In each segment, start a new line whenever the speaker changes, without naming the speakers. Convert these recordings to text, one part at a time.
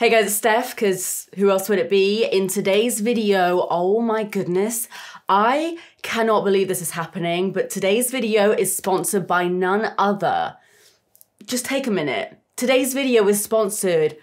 Hey guys, it's Steph, because who else would it be? In today's video, oh my goodness, I cannot believe this is happening, but today's video is sponsored by none other. Just take a minute. Today's video is sponsored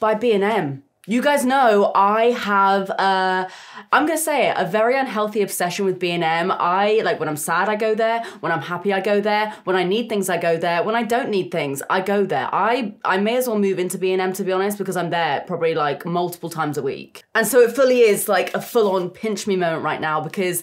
by B&M. You guys know I have a, I'm gonna say it, a very unhealthy obsession with B&M. I, like when I'm sad, I go there. When I'm happy, I go there. When I need things, I go there. When I don't need things, I go there. I, I may as well move into B&M to be honest because I'm there probably like multiple times a week. And so it fully is like a full on pinch me moment right now because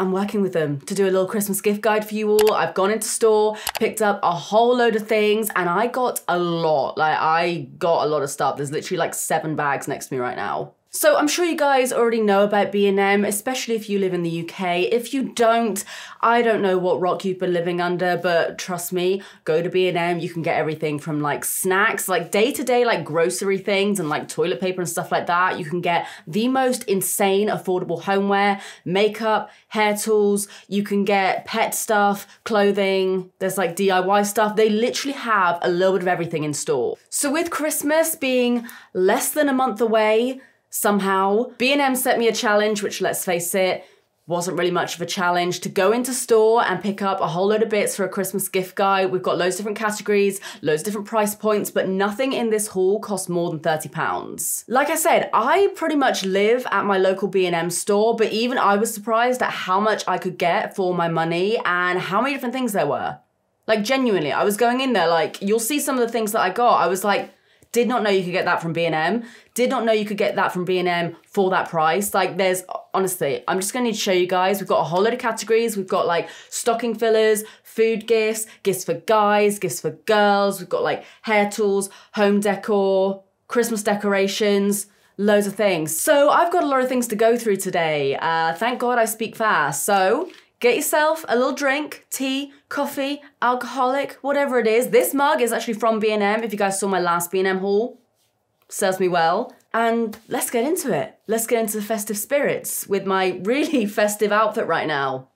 I'm working with them to do a little Christmas gift guide for you all. I've gone into store, picked up a whole load of things, and I got a lot. Like, I got a lot of stuff. There's literally like seven bags next to me right now. So I'm sure you guys already know about B&M, especially if you live in the UK. If you don't, I don't know what rock you've been living under, but trust me, go to B&M, you can get everything from like snacks, like day-to-day -day, like grocery things and like toilet paper and stuff like that. You can get the most insane affordable homeware, makeup, hair tools, you can get pet stuff, clothing, there's like DIY stuff. They literally have a little bit of everything in store. So with Christmas being less than a month away, somehow. B&M set me a challenge, which let's face it, wasn't really much of a challenge to go into store and pick up a whole load of bits for a Christmas gift guide. We've got loads of different categories, loads of different price points, but nothing in this haul cost more than 30 pounds. Like I said, I pretty much live at my local B&M store, but even I was surprised at how much I could get for my money and how many different things there were. Like genuinely, I was going in there like, you'll see some of the things that I got. I was like, did not know you could get that from B&M. Did not know you could get that from B&M for that price. Like there's, honestly, I'm just gonna need to show you guys. We've got a whole load of categories. We've got like stocking fillers, food gifts, gifts for guys, gifts for girls. We've got like hair tools, home decor, Christmas decorations, loads of things. So I've got a lot of things to go through today. Uh, thank God I speak fast. So Get yourself a little drink, tea, coffee, alcoholic, whatever it is. This mug is actually from B&M. If you guys saw my last B&M haul, serves me well. And let's get into it. Let's get into the festive spirits with my really festive outfit right now.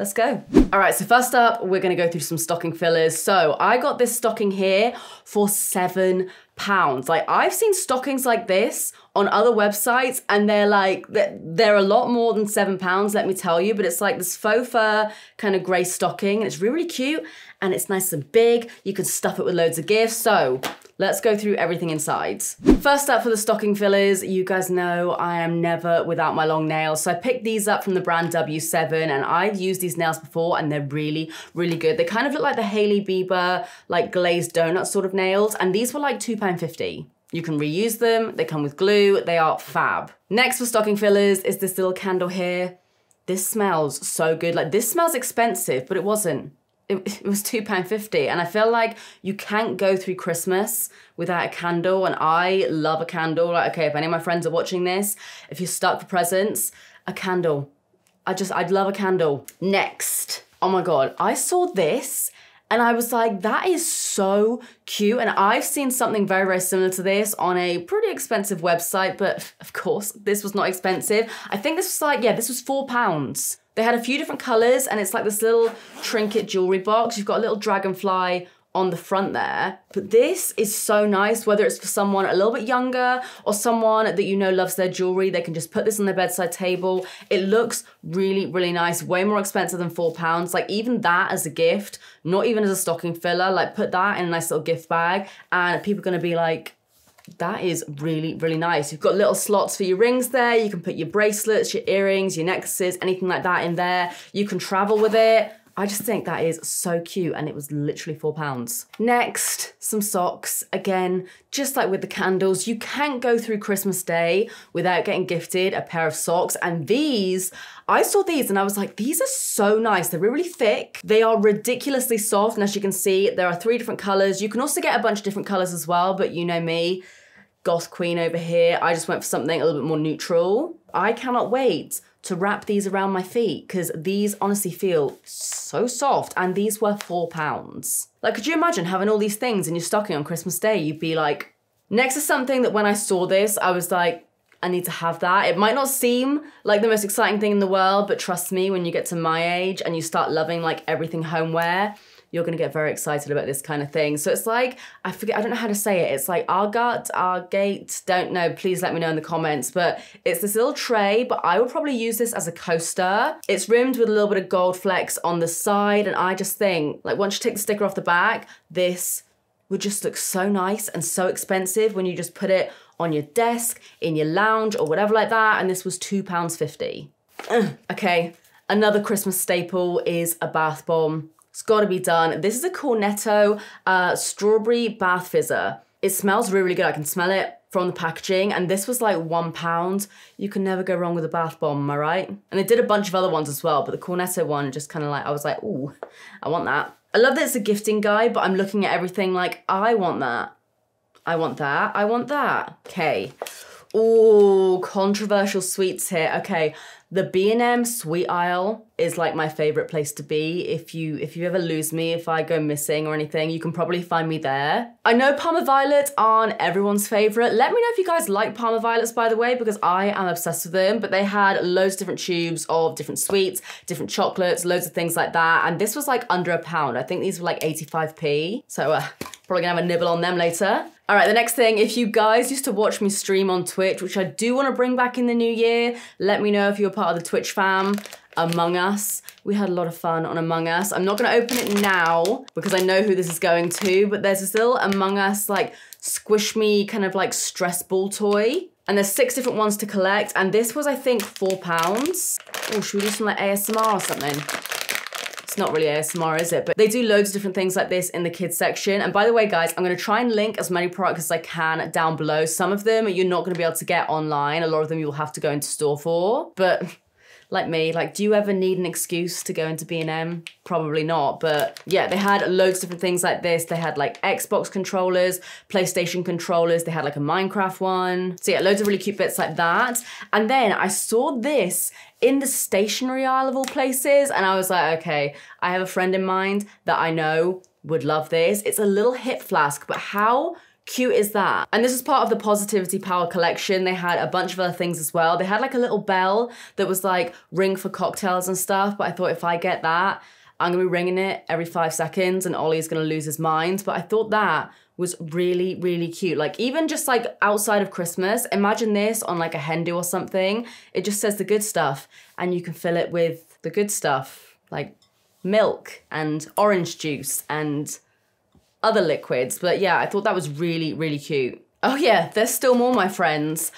Let's go. All right, so first up, we're gonna go through some stocking fillers. So I got this stocking here for seven pounds. Like I've seen stockings like this on other websites and they're like, they're a lot more than seven pounds, let me tell you, but it's like this faux fur kind of gray stocking and it's really, really cute and it's nice and big. You can stuff it with loads of gifts. So let's go through everything inside. First up for the stocking fillers, you guys know I am never without my long nails. So I picked these up from the brand W7 and I've used these nails before and they're really, really good. They kind of look like the Hailey Bieber, like glazed donut sort of nails. And these were like £2.50. You can reuse them, they come with glue, they are fab. Next for stocking fillers is this little candle here. This smells so good. Like this smells expensive, but it wasn't it, it was £2.50 and I feel like you can't go through Christmas without a candle and I love a candle. Like, okay, if any of my friends are watching this, if you're stuck for presents, a candle. I just, I'd love a candle. Next, oh my God, I saw this and I was like, that is so cute. And I've seen something very, very similar to this on a pretty expensive website, but of course, this was not expensive. I think this was like, yeah, this was four pounds. They had a few different colors and it's like this little trinket jewelry box. You've got a little dragonfly on the front there. But this is so nice, whether it's for someone a little bit younger or someone that you know loves their jewelry, they can just put this on their bedside table. It looks really, really nice, way more expensive than four pounds. Like even that as a gift, not even as a stocking filler, like put that in a nice little gift bag and people are gonna be like, that is really, really nice. You've got little slots for your rings there. You can put your bracelets, your earrings, your necklaces, anything like that in there. You can travel with it. I just think that is so cute and it was literally four pounds. Next, some socks. Again, just like with the candles, you can't go through Christmas Day without getting gifted a pair of socks. And these, I saw these and I was like, these are so nice. They're really thick. They are ridiculously soft. And as you can see, there are three different colors. You can also get a bunch of different colors as well, but you know me, goth queen over here. I just went for something a little bit more neutral. I cannot wait to wrap these around my feet because these honestly feel so soft and these were four pounds. Like, could you imagine having all these things in your stocking on Christmas Day? You'd be like, next is something that when I saw this, I was like, I need to have that. It might not seem like the most exciting thing in the world, but trust me, when you get to my age and you start loving like everything homeware, you're gonna get very excited about this kind of thing. So it's like, I forget, I don't know how to say it. It's like our gut, our gate, don't know, please let me know in the comments. But it's this little tray, but I would probably use this as a coaster. It's rimmed with a little bit of gold flecks on the side. And I just think, like once you take the sticker off the back, this would just look so nice and so expensive when you just put it on your desk, in your lounge or whatever like that. And this was £2.50. okay, another Christmas staple is a bath bomb. It's got to be done. This is a Cornetto uh, strawberry bath fizzer. It smells really, really good. I can smell it from the packaging, and this was like one pound. You can never go wrong with a bath bomb, am I right? And they did a bunch of other ones as well, but the Cornetto one just kind of like, I was like, ooh, I want that. I love that it's a gifting guide, but I'm looking at everything like, I want that. I want that. I want that. Okay. Oh, controversial sweets here. Okay, the B&M sweet aisle is like my favorite place to be. If you if you ever lose me, if I go missing or anything, you can probably find me there. I know Parma Violets aren't everyone's favorite. Let me know if you guys like Parma Violets, by the way, because I am obsessed with them. But they had loads of different tubes of different sweets, different chocolates, loads of things like that. And this was like under a pound. I think these were like 85p. So uh, probably gonna have a nibble on them later. All right, the next thing, if you guys used to watch me stream on Twitch, which I do want to bring back in the new year, let me know if you're part of the Twitch fam. Among Us. We had a lot of fun on Among Us. I'm not to open it now because I know who this is going to, but there's this little Among Us like squish me kind of like stress ball toy. And there's six different ones to collect. And this was, I think, four pounds. Oh, should we do some like ASMR or something? It's not really ASMR, is it? But they do loads of different things like this in the kids section. And by the way, guys, I'm gonna try and link as many products as I can down below. Some of them you're not gonna be able to get online. A lot of them you'll have to go into store for. But like me, like, do you ever need an excuse to go into B&M? Probably not, but yeah, they had loads of different things like this. They had like Xbox controllers, PlayStation controllers, they had like a Minecraft one. So yeah, loads of really cute bits like that. And then I saw this in the stationery aisle of all places, and I was like, okay, I have a friend in mind that I know would love this. It's a little hip flask, but how cute is that? And this is part of the Positivity Power collection. They had a bunch of other things as well. They had like a little bell that was like ring for cocktails and stuff, but I thought if I get that, I'm gonna be ringing it every five seconds and Ollie's gonna lose his mind. But I thought that was really, really cute. Like even just like outside of Christmas, imagine this on like a hen do or something. It just says the good stuff and you can fill it with the good stuff like milk and orange juice and other liquids. But yeah, I thought that was really, really cute. Oh yeah, there's still more, my friends.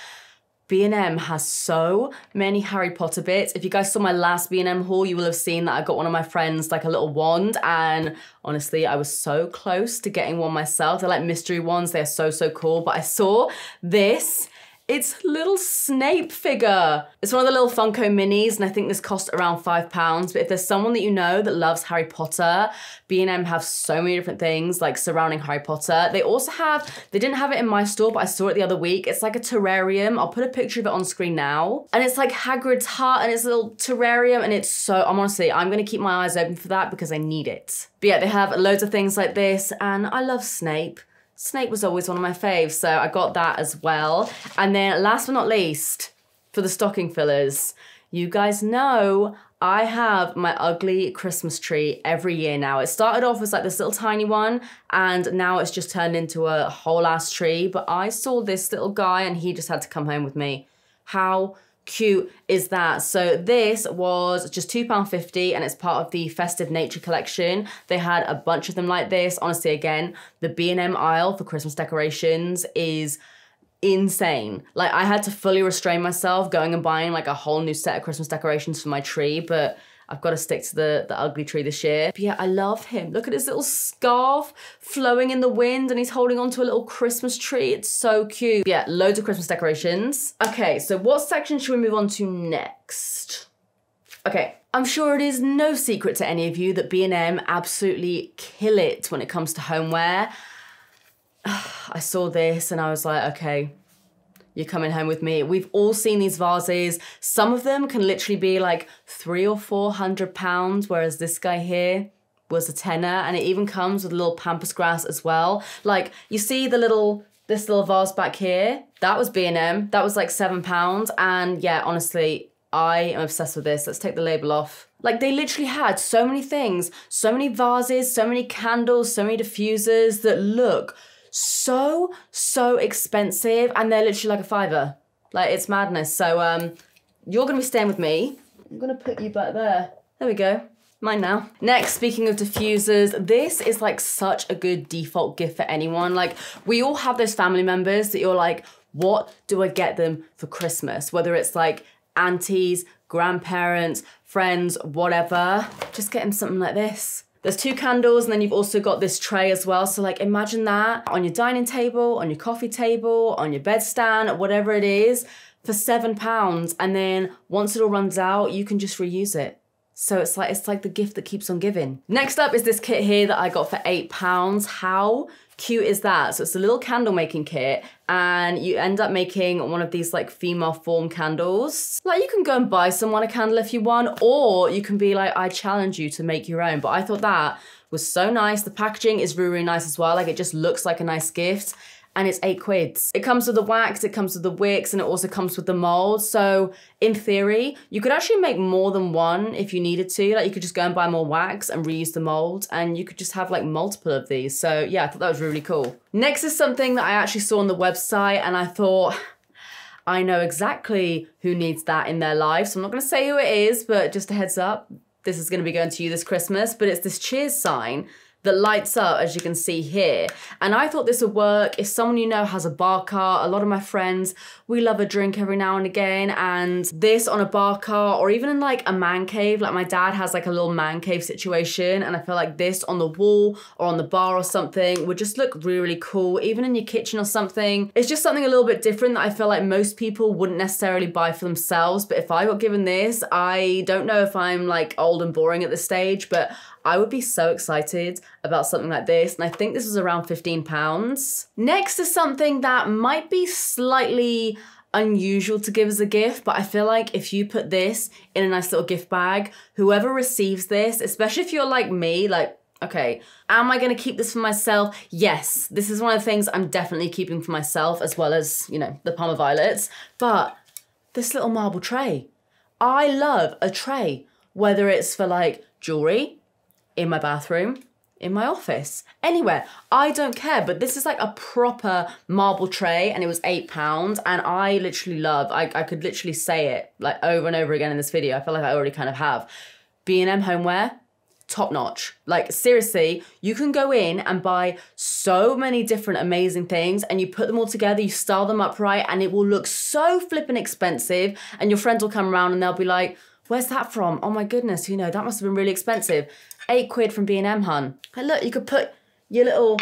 B&M has so many Harry Potter bits. If you guys saw my last B&M haul, you will have seen that I got one of my friends like a little wand and honestly, I was so close to getting one myself. They're like mystery wands. They're so, so cool. But I saw this it's little Snape figure. It's one of the little Funko minis, and I think this cost around five pounds. But if there's someone that you know that loves Harry Potter, B&M have so many different things like surrounding Harry Potter. They also have, they didn't have it in my store, but I saw it the other week. It's like a terrarium. I'll put a picture of it on screen now. And it's like Hagrid's hut, and it's a little terrarium, and it's so, I'm honestly, I'm gonna keep my eyes open for that because I need it. But yeah, they have loads of things like this, and I love Snape. Snape was always one of my faves, so I got that as well. And then last but not least, for the stocking fillers, you guys know I have my ugly Christmas tree every year now. It started off as like this little tiny one and now it's just turned into a whole ass tree. But I saw this little guy and he just had to come home with me. How cute is that? So this was just £2.50 and it's part of the Festive Nature collection. They had a bunch of them like this. Honestly, again, the B&M aisle for Christmas decorations is insane. Like I had to fully restrain myself going and buying like a whole new set of Christmas decorations for my tree, but I've got to stick to the, the ugly tree this year. But yeah, I love him. Look at his little scarf flowing in the wind and he's holding onto a little Christmas tree. It's so cute. Yeah, loads of Christmas decorations. Okay, so what section should we move on to next? Okay, I'm sure it is no secret to any of you that B&M absolutely kill it when it comes to homeware. I saw this and I was like, okay, you're coming home with me. We've all seen these vases. Some of them can literally be like three or four hundred pounds, whereas this guy here was a tenner, and it even comes with a little pampas grass as well. Like you see the little this little vase back here, that was B&M. That was like seven pounds, and yeah, honestly, I am obsessed with this. Let's take the label off. Like they literally had so many things, so many vases, so many candles, so many diffusers that look so, so expensive and they're literally like a fiver. Like it's madness. So um, you're gonna be staying with me. I'm gonna put you back there. There we go. Mine now. Next, speaking of diffusers, this is like such a good default gift for anyone. Like we all have those family members that you're like, what do I get them for Christmas? Whether it's like aunties, grandparents, friends, whatever. Just get them something like this. There's two candles and then you've also got this tray as well. So like imagine that on your dining table, on your coffee table, on your bedstand, whatever it is for seven pounds. And then once it all runs out, you can just reuse it. So it's like it's like the gift that keeps on giving. Next up is this kit here that I got for eight pounds. How cute is that? So it's a little candle making kit and you end up making one of these like female form candles. Like you can go and buy someone a candle if you want, or you can be like, I challenge you to make your own. But I thought that was so nice. The packaging is really, really nice as well. Like it just looks like a nice gift and it's eight quids. It comes with the wax, it comes with the wicks, and it also comes with the mold. So in theory, you could actually make more than one if you needed to. Like you could just go and buy more wax and reuse the mold, and you could just have like multiple of these. So yeah, I thought that was really cool. Next is something that I actually saw on the website, and I thought, I know exactly who needs that in their life. So I'm not gonna say who it is, but just a heads up, this is gonna be going to you this Christmas, but it's this cheers sign that lights up as you can see here. And I thought this would work if someone you know has a bar car. A lot of my friends, we love a drink every now and again and this on a bar car or even in like a man cave, like my dad has like a little man cave situation and I feel like this on the wall or on the bar or something would just look really, really cool. Even in your kitchen or something. It's just something a little bit different that I feel like most people wouldn't necessarily buy for themselves. But if I got given this, I don't know if I'm like old and boring at this stage, but I would be so excited about something like this. And I think this was around 15 pounds. Next is something that might be slightly unusual to give as a gift, but I feel like if you put this in a nice little gift bag, whoever receives this, especially if you're like me, like okay, am I gonna keep this for myself? Yes, this is one of the things I'm definitely keeping for myself as well as, you know, the Parma Violets. But this little marble tray, I love a tray, whether it's for like jewelry, in my bathroom, in my office, anywhere. I don't care, but this is like a proper marble tray and it was eight pounds and I literally love, I, I could literally say it like over and over again in this video. I feel like I already kind of have. B&M homeware, top notch. Like seriously, you can go in and buy so many different amazing things and you put them all together, you style them up right and it will look so flippin' expensive and your friends will come around and they'll be like, where's that from? Oh my goodness, you know, that must have been really expensive eight quid from B&M, hun. Look, you could put your little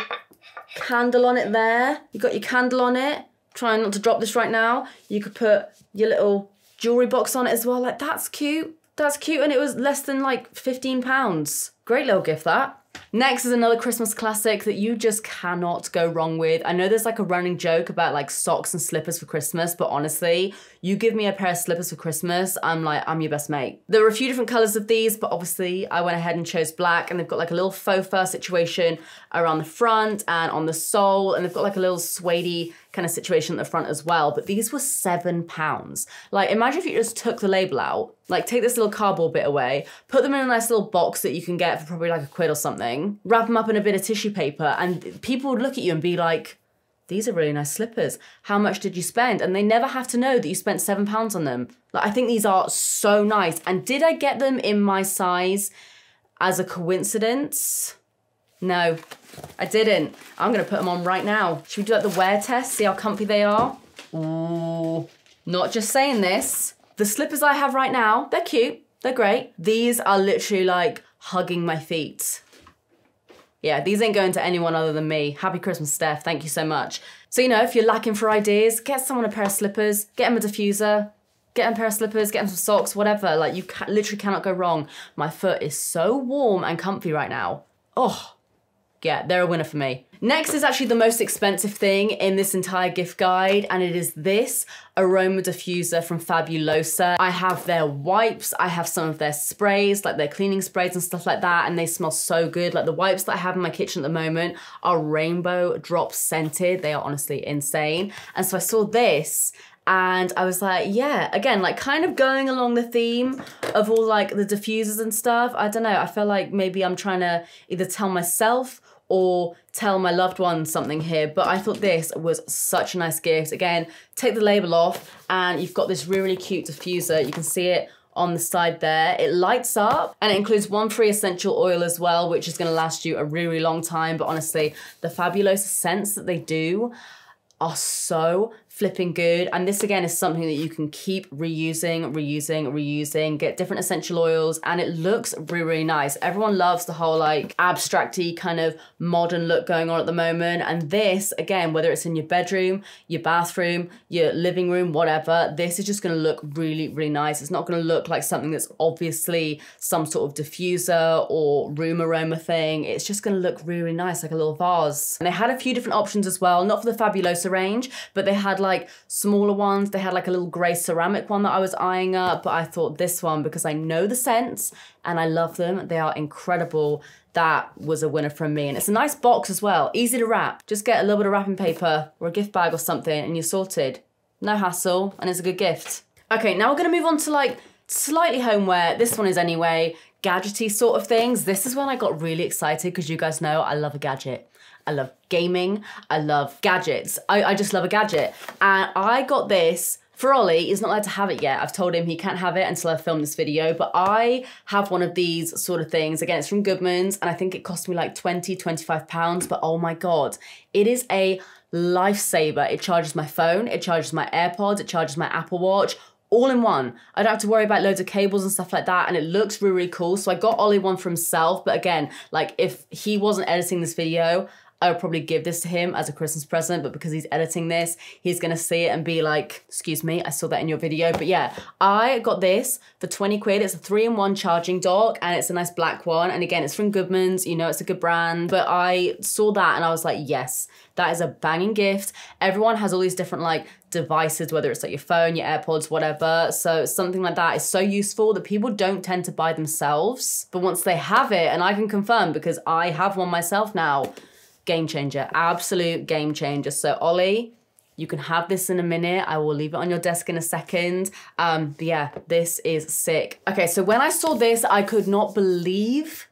candle on it there. You got your candle on it. Trying not to drop this right now. You could put your little jewelry box on it as well. Like, that's cute. That's cute. And it was less than like 15 pounds. Great little gift, that. Next is another Christmas classic that you just cannot go wrong with. I know there's like a running joke about like socks and slippers for Christmas, but honestly, you give me a pair of slippers for Christmas, I'm like, I'm your best mate. There are a few different colors of these, but obviously I went ahead and chose black and they've got like a little faux fur situation around the front and on the sole, and they've got like a little suede kind of situation at the front as well. But these were seven pounds. Like, imagine if you just took the label out, like take this little cardboard bit away, put them in a nice little box that you can get for probably like a quid or something, wrap them up in a bit of tissue paper, and people would look at you and be like, these are really nice slippers. How much did you spend? And they never have to know that you spent seven pounds on them. Like, I think these are so nice. And did I get them in my size as a coincidence? No, I didn't. I'm gonna put them on right now. Should we do like the wear test, see how comfy they are? Ooh, not just saying this. The slippers I have right now, they're cute, they're great. These are literally like hugging my feet. Yeah, these ain't going to anyone other than me. Happy Christmas, Steph. Thank you so much. So, you know, if you're lacking for ideas, get someone a pair of slippers, get them a diffuser, get them a pair of slippers, get them some socks, whatever. Like, you ca literally cannot go wrong. My foot is so warm and comfy right now. Oh, yeah, they're a winner for me. Next is actually the most expensive thing in this entire gift guide, and it is this aroma diffuser from Fabulosa. I have their wipes, I have some of their sprays, like their cleaning sprays and stuff like that, and they smell so good. Like the wipes that I have in my kitchen at the moment are rainbow drop scented. They are honestly insane. And so I saw this, And I was like, yeah, again, like kind of going along the theme of all like the diffusers and stuff. I don't know. I feel like maybe I'm trying to either tell myself or tell my loved ones something here. But I thought this was such a nice gift. Again, take the label off and you've got this really, cute diffuser. You can see it on the side there. It lights up and it includes one free essential oil as well, which is gonna last you a really, long time. But honestly, the Fabulosa scents that they do are so flipping good. And this again is something that you can keep reusing, reusing, reusing, get different essential oils, and it looks really, really nice. Everyone loves the whole like abstracty kind of modern look going on at the moment. And this, again, whether it's in your bedroom, your bathroom, your living room, whatever, this is just gonna look really, really nice. It's not gonna look like something that's obviously some sort of diffuser or room aroma thing. It's just gonna look really, really nice, like a little vase. And they had a few different options as well, not for the Fabulosa range, but they had like smaller ones. They had like a little grey ceramic one that I was eyeing up, but I thought this one because I know the scents and I love them. They are incredible. That was a winner from me. And it's a nice box as well, easy to wrap. Just get a little bit of wrapping paper or a gift bag or something and you're sorted. No hassle, and it's a good gift. Okay, now we're gonna move on to like slightly homeware. This one is anyway, gadgety sort of things. This is when I got really excited because you guys know I love a gadget. I love gaming. I love gadgets. I, I just love a gadget. And I got this for Ollie, he's not allowed to have it yet. I've told him he can't have it until I film this video, but I have one of these sort of things. Again, it's from Goodmans and I think it cost me like 20, 25 pounds, but oh my God, it is a lifesaver. It charges my phone, it charges my AirPods, it charges my Apple Watch, all in one. I don't have to worry about loads of cables and stuff like that. And it looks really, really cool. So I got Ollie one for himself. But again, like if he wasn't editing this video, I would probably give this to him as a Christmas present, but because he's editing this, he's gonna see it and be like, excuse me, I saw that in your video. But yeah, I got this for 20 quid. It's a three in one charging dock and it's a nice black one. And again, it's from Goodmans, you know, it's a good brand. But I saw that and I was like, yes, that is a banging gift. Everyone has all these different like devices, whether it's like your phone, your AirPods, whatever. So something like that is so useful that people don't tend to buy themselves. But once they have it, and I can confirm because I have one myself now, game changer, absolute game changer. So Ollie, you can have this in a minute. I will leave it on your desk in a second. Um, but yeah, this is sick. Okay, so when I saw this, I could not believe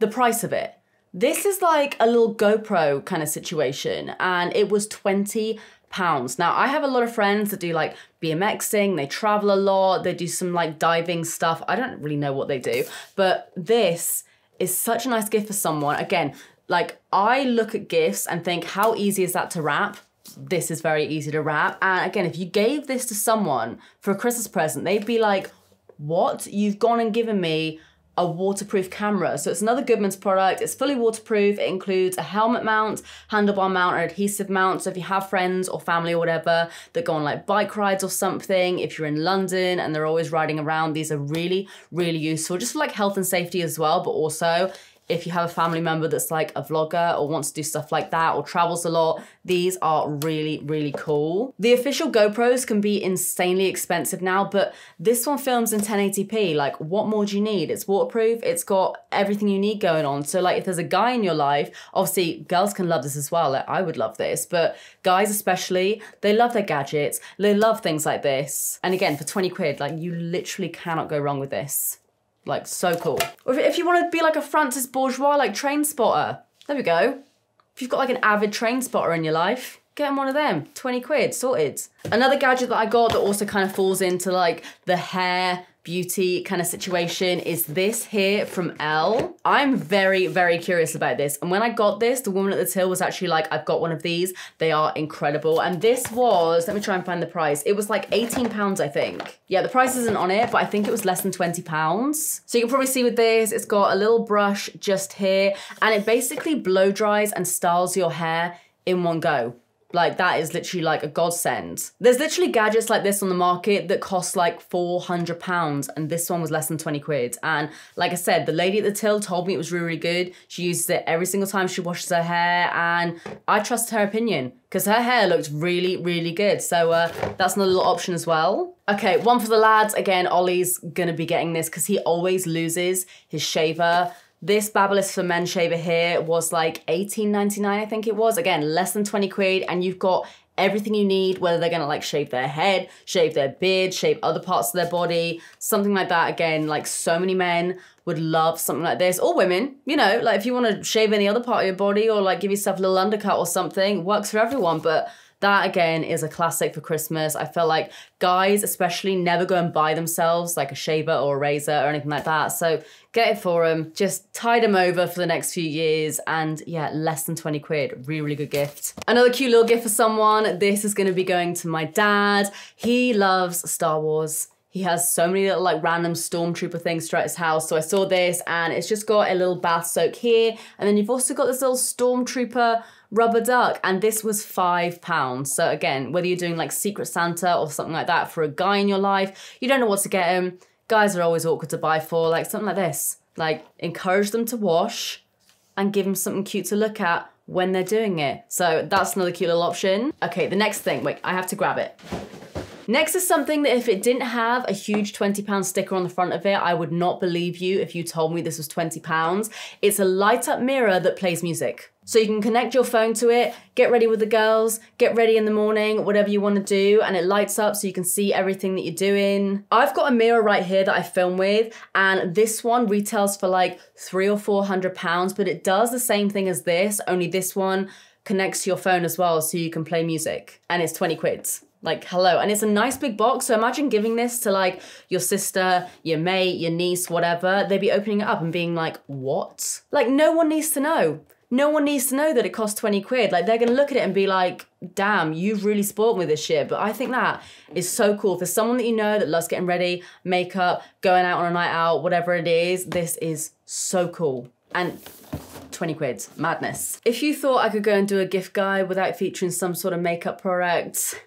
the price of it. This is like a little GoPro kind of situation, and it was 20 pounds. Now, I have a lot of friends that do like BMXing, they travel a lot, they do some like diving stuff. I don't really know what they do, but this is such a nice gift for someone. Again, like I look at gifts and think, how easy is that to wrap? This is very easy to wrap. And again, if you gave this to someone for a Christmas present, they'd be like, what? You've gone and given me a waterproof camera. So it's another Goodmans product. It's fully waterproof. It includes a helmet mount, handlebar mount, or adhesive mount. So if you have friends or family or whatever that go on like bike rides or something, if you're in London and they're always riding around, these are really, really useful just for like health and safety as well, but also if you have a family member that's like a vlogger or wants to do stuff like that or travels a lot, these are really, really cool. The official GoPros can be insanely expensive now, but this one films in 1080p. Like, what more do you need? It's waterproof, it's got everything you need going on. So, like, if there's a guy in your life, obviously, girls can love this as well. Like, I would love this, but guys, especially, they love their gadgets, they love things like this. And again, for 20 quid, like, you literally cannot go wrong with this. Like, so cool. Or if, you want to be like a Francis Bourgeois, like train spotter, there we go. If you've got like an avid train spotter in your life, get them one of them. 20 quid, sorted. Another gadget that I got that also kind of falls into like the hair beauty kind of situation is this here from Elle. I'm very, very curious about this. And when I got this, the woman at the till was actually like, I've got one of these. They are incredible. And this was, let me try and find the price. It was like 18 pounds, I think. Yeah, the price isn't on it, but I think it was less than 20 pounds. So you can probably see with this, it's got a little brush just here and it basically blow dries and styles your hair in one go. Like that is literally like a godsend. There's literally gadgets like this on the market that cost like 400 pounds and this one was less than 20 quid. And like I said, the lady at the till told me it was really, really good. She uses it every single time she washes her hair and I trust her opinion because her hair looked really, really good. So uh, that's another little option as well. Okay, one for the lads. Again, Ollie's gonna be getting this because he always loses his shaver. This Babyliss for Men shaver here was like 18.99, I think it was. Again, less than 20 quid, and you've got everything you need, whether they're gonna like shave their head, shave their beard, shave other parts of their body, something like that. Again, like so many men would love something like this, or women, you know, like if you wanna shave any other part of your body or like give yourself a little undercut or something, works for everyone. But that again is a classic for Christmas. I feel like guys, especially, never go and buy themselves like a shaver or a razor or anything like that. So get it for them. Just tide them over for the next few years. And yeah, less than 20 quid. Really, really good gift. Another cute little gift for someone. This is going to be going to my dad. He loves Star Wars. He has so many little like random stormtrooper things throughout his house. So I saw this and it's just got a little bath soak here. And then you've also got this little stormtrooper rubber duck and this was five pounds. So again whether you're doing like secret santa or something like that for a guy in your life you don't know what to get him guys are always awkward to buy for like something like this. Like encourage them to wash and give them something cute to look at when they're doing it. So that's another cute little option. Okay the next thing wait i have to grab it Next is something that if it didn't have a huge £20 sticker on the front of it, I would not believe you if you told me this was £20. It's a light up mirror that plays music. So you can connect your phone to it, get ready with the girls, get ready in the morning, whatever you want to do, and it lights up so you can see everything that you're doing. I've got a mirror right here that I film with, and this one retails for like three or four hundred pounds, but it does the same thing as this, only this one connects to your phone as well so you can play music, and it's 20 quids. Like, hello. And it's a nice big box. So imagine giving this to like your sister, your mate, your niece, whatever. They'd be opening it up and being like, what? Like, no one needs to know no one needs to know that it costs 20 quid. Like they're gonna look at it and be like, damn, you've really spoiled me this shit. But I think that is so cool. For someone that you know that loves getting ready, makeup, going out on a night out, whatever it is, this is so cool. And 20 quid, madness. If you thought I could go and do a gift guide without featuring some sort of makeup product,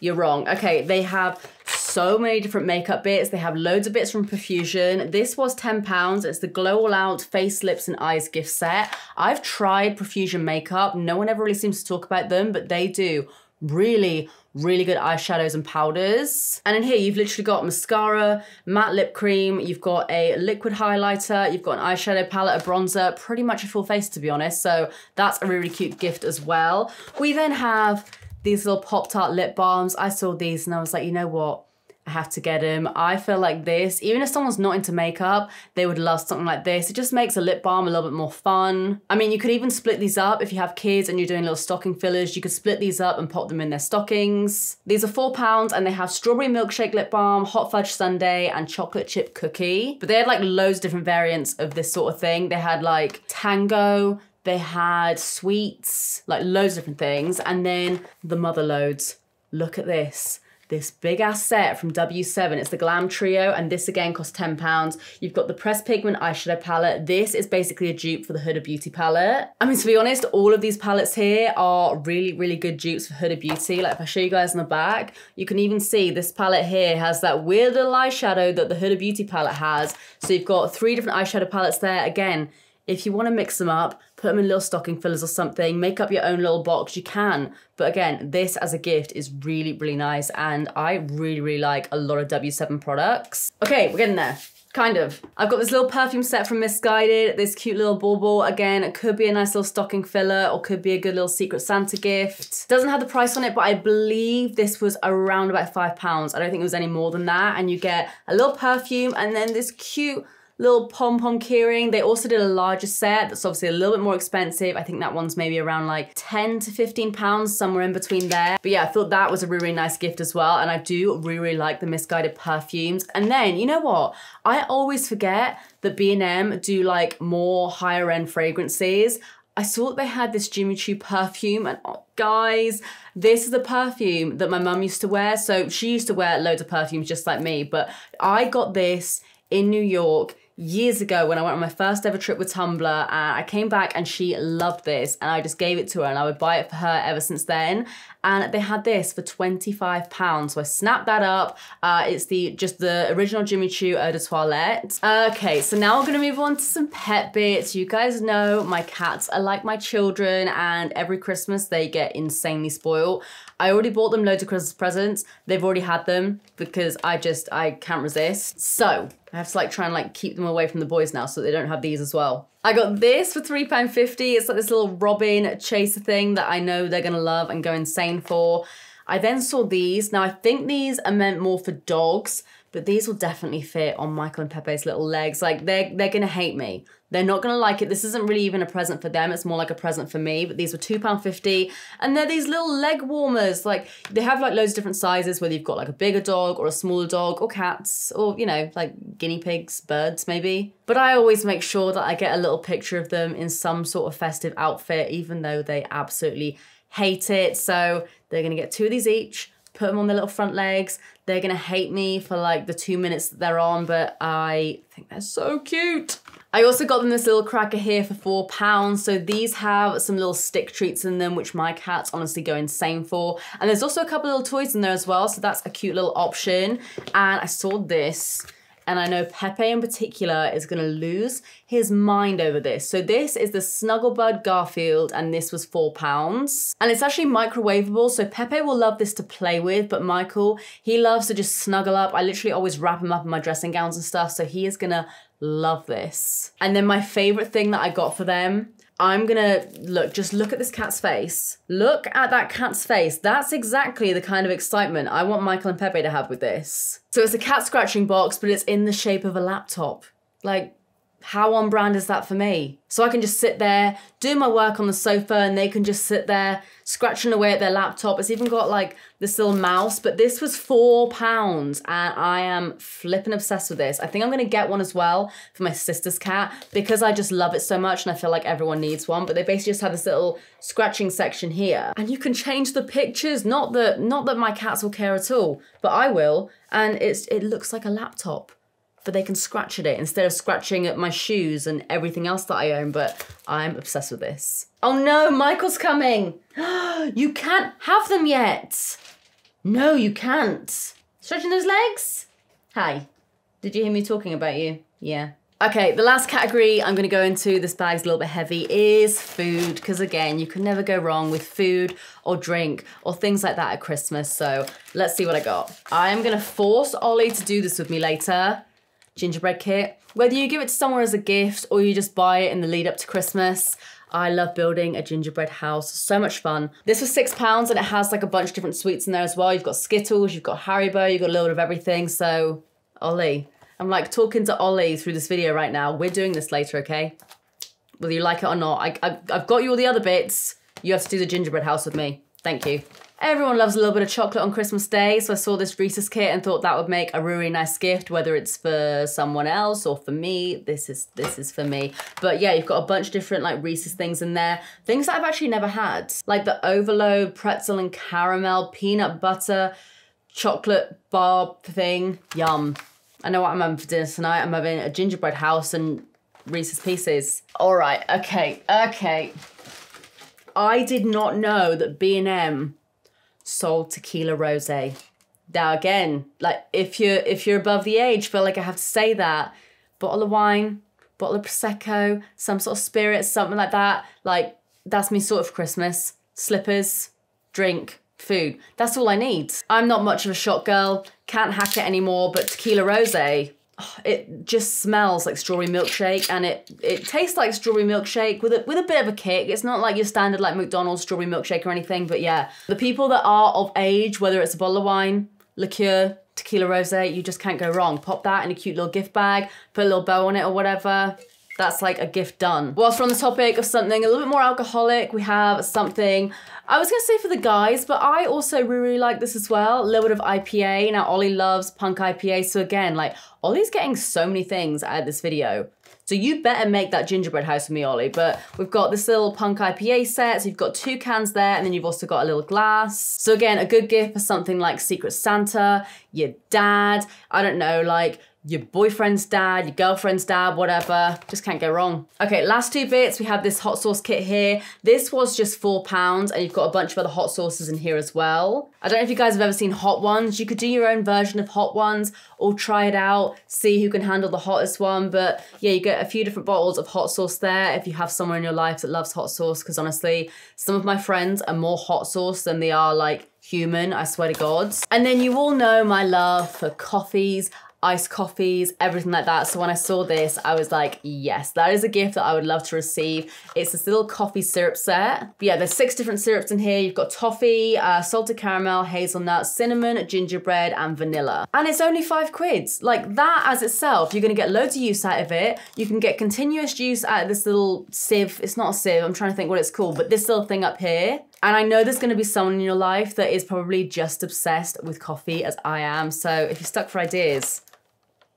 you're wrong. Okay, they have so many different makeup bits. They have loads of bits from Profusion. This was £10. It's the Glow All Out Face, Lips and Eyes gift set. I've tried Profusion makeup. No one ever really seems to talk about them, but they do really, really good eyeshadows and powders. And in here, you've literally got mascara, matte lip cream, you've got a liquid highlighter, you've got an eyeshadow palette, a bronzer, pretty much a full face to be honest. So that's a really cute gift as well. We then have these little Pop-Tart lip balms. I saw these and I was like, you know what? I have to get them. I feel like this, even if someone's not into makeup, they would love something like this. It just makes a lip balm a little bit more fun. I mean, you could even split these up if you have kids and you're doing little stocking fillers. You could split these up and pop them in their stockings. These are four pounds and they have strawberry milkshake lip balm, hot fudge sundae, and chocolate chip cookie. But they had like loads of different variants of this sort of thing. They had like tango, they had sweets, like loads of different things. And then the mother loads. Look at this this big ass set from W7. It's the Glam Trio, and this again costs £10. You've got the Pressed Pigment eyeshadow palette. This is basically a dupe for the Huda Beauty palette. I mean, to be honest, all of these palettes here are really, really good dupes for Huda Beauty. Like if I show you guys in the back, you can even see this palette here has that weird little eyeshadow that the Huda Beauty palette has. So you've got three different eyeshadow palettes there. Again, if you want to mix them up, put them in little stocking fillers or something, make up your own little box, you can. But again, this as a gift is really, really nice. And I really, really like a lot of W7 products. Okay, we're getting there. Kind of. I've got this little perfume set from Missguided, this cute little bauble. Again, it could be a nice little stocking filler or could be a good little Secret Santa gift. Doesn't have the price on it, but I believe this was around about five pounds. I don't think it was any more than that. And you get a little perfume and then this cute little pom-pom keyring. They also did a larger set that's obviously a little bit more expensive. I think that one's maybe around like 10 to 15 pounds, somewhere in between there. But yeah, I thought that was a really, really nice gift as well. And I do really, really like the Missguided perfumes. And then, you know what? I always forget that B&M do like more higher end fragrances. I saw that they had this Jimmy Choo perfume and oh, guys, this is the perfume that my mum used to wear. So she used to wear loads of perfumes just like me, but I got this in New York years ago when I went on my first ever trip with Tumblr. And I came back and she loved this and I just gave it to her and I would buy it for her ever since then. And they had this for £25. So I snapped that up. Uh, it's the just the original Jimmy Choo Eau de Toilette. Okay, so now we're gonna move on to some pet bits. You guys know my cats are like my children and every Christmas they get insanely spoiled. I already bought them loads of Christmas presents. They've already had them because I just, I can't resist. So I have to like try and like keep them away from the boys now so they don't have these as well. I got this for £3.50. It's like this little Robin chaser thing that I know they're gonna love and go insane for. I then saw these. Now I think these are meant more for dogs, but these will definitely fit on Michael and Pepe's little legs. Like they're they're gonna hate me. They're not gonna like it. This isn't really even a present for them. It's more like a present for me. But these were £2.50. And they're these little leg warmers. Like they have like loads of different sizes, whether you've got like a bigger dog or a smaller dog or cats or, you know, like guinea pigs, birds maybe. But I always make sure that I get a little picture of them in some sort of festive outfit, even though they absolutely hate it. So they're gonna get two of these each put them on their little front legs. They're gonna hate me for like the two minutes that they're on, but I think they're so cute. I also got them this little cracker here for four pounds. So these have some little stick treats in them, which my cats honestly go insane for. And there's also a couple little toys in there as well. So that's a cute little option. And I saw this and I know Pepe in particular is gonna lose his mind over this. So this is the Snugglebud Garfield and this was four pounds. And it's actually microwavable, so Pepe will love this to play with, but Michael, he loves to just snuggle up. I literally always wrap him up in my dressing gowns and stuff, so he is gonna love this. And then my favorite thing that I got for them I'm gonna look, just look at this cat's face. Look at that cat's face. That's exactly the kind of excitement I want Michael and Pepe to have with this. So it's a cat scratching box, but it's in the shape of a laptop. Like, how on brand is that for me? So I can just sit there, do my work on the sofa, and they can just sit there scratching away at their laptop. It's even got like this little mouse, but this was four pounds, and I am flipping obsessed with this. I think I'm gonna get one as well for my sister's cat because I just love it so much, and I feel like everyone needs one. But they basically just have this little scratching section here, and you can change the pictures. Not that not that my cats will care at all, but I will, and it's it looks like a laptop but they can scratch at it instead of scratching at my shoes and everything else that I own. But I'm obsessed with this. Oh no, Michael's coming. you can't have them yet. No, you can't. Stretching those legs? Hi. Did you hear me talking about you? Yeah. Okay, the last category I'm gonna go into, this bag's a little bit heavy, is food. Because again, you can never go wrong with food or drink or things like that at Christmas. So let's see what I got. I'm gonna force Ollie to do this with me later gingerbread kit. Whether you give it to someone as a gift or you just buy it in the lead up to Christmas, I love building a gingerbread house. So much fun. This was six pounds and it has like a bunch of different sweets in there as well. You've got Skittles, you've got Haribo, you've got a little bit of everything. So, Ollie, I'm like talking to Ollie through this video right now. We're doing this later, okay? Whether you like it or not. I, I, I've got you all the other bits. You have to do the gingerbread house with me. Thank you. Everyone loves a little bit of chocolate on Christmas Day, so I saw this Reese's kit and thought that would make a really nice gift, whether it's for someone else or for me. This is this is for me. But yeah, you've got a bunch of different like Reese's things in there. Things that I've actually never had. Like the overload pretzel and caramel, peanut butter, chocolate bar thing. Yum. I know what I'm having for dinner tonight. I'm having a gingerbread house and Reese's Pieces. All right, okay, okay. I did not know that B&M sold tequila rosé. Now again, like if you're if you're above the age, feel like I have to say that. Bottle of wine, bottle of prosecco, some sort of spirit, something like that. Like that's me sort of Christmas. Slippers, drink, food. That's all I need. I'm not much of a shot girl. Can't hack it anymore, but tequila rosé, it just smells like strawberry milkshake and it it tastes like strawberry milkshake with a with a bit of a kick. It's not like your standard like McDonald's strawberry milkshake or anything, but yeah. The people that are of age, whether it's a bottle of wine, liqueur, tequila rosé, you just can't go wrong. Pop that in a cute little gift bag, put a little bow on it or whatever. That's like a gift done. Whilst we're on the topic of something a little bit more alcoholic, we have something I was gonna say for the guys, but I also really, really like this as well. A little bit of IPA. Now Ollie loves punk IPA, so again, like Ollie's getting so many things out of this video. So you better make that gingerbread house for me, Ollie. But we've got this little punk IPA set. So you've got two cans there, and then you've also got a little glass. So again, a good gift for something like Secret Santa, your dad, I don't know, like your boyfriend's dad, your girlfriend's dad, whatever. Just can't go wrong. Okay, last two bits. We have this hot sauce kit here. This was just four pounds and you've got a bunch of other hot sauces in here as well. I don't know if you guys have ever seen hot ones. You could do your own version of hot ones or try it out, see who can handle the hottest one. But yeah, you get a few different bottles of hot sauce there if you have someone in your life that loves hot sauce. Because honestly, some of my friends are more hot sauce than they are like human, I swear to God. And then you all know my love for coffees. Iced coffees, everything like that. So when I saw this, I was like, yes, that is a gift that I would love to receive. It's this little coffee syrup set. But yeah, there's six different syrups in here. You've got toffee, uh, salted caramel, hazelnut, cinnamon, gingerbread, and vanilla. And it's only five quids. Like that as itself, you're gonna get loads of use out of it. You can get continuous use out of this little sieve. It's not a sieve, I'm trying to think what it's called, but this little thing up here. And I know there's gonna be someone in your life that is probably just obsessed with coffee as I am. So if you're stuck for ideas,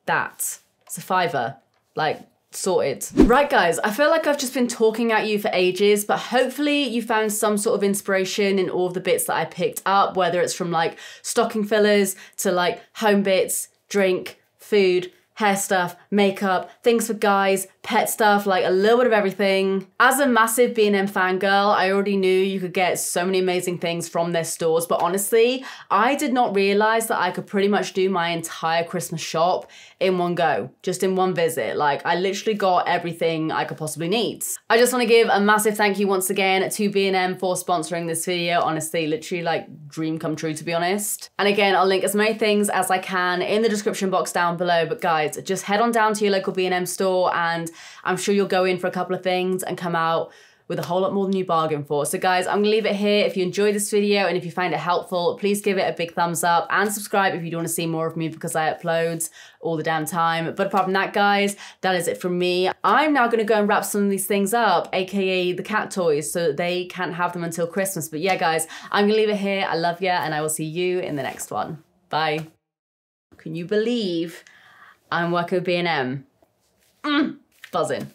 that. It's a fiver. Like, sorted. Right guys, I feel like I've just been talking at you for ages, but hopefully you found some sort of inspiration in all of the bits that I picked up, whether it's from like stocking fillers to like home bits, drink, food, hair stuff, makeup, things for guys, pet stuff, like a little bit of everything. As a massive B&M fangirl, I already knew you could get so many amazing things from their stores, but honestly, I did not realize that I could pretty much do my entire Christmas shop in one go, just in one visit. Like I literally got everything I could possibly need. I just want to give a massive thank you once again to B&M for sponsoring this video. Honestly, literally like dream come true to be honest. And again, I'll link as many things as I can in the description box down below. But guys, just head on down to your local B&M store and I'm sure you'll go in for a couple of things and come out with a whole lot more than you bargain for. So guys, I'm gonna leave it here. If you enjoyed this video and if you find it helpful, please give it a big thumbs up and subscribe if you do wanna see more of me because I upload all the damn time. But apart from that, guys, that is it from me. I'm now gonna go and wrap some of these things up, AKA the cat toys, so they can't have them until Christmas. But yeah, guys, I'm gonna leave it here. I love you and I will see you in the next one. Bye. Can you believe I'm working with B&M? Mm, buzzing.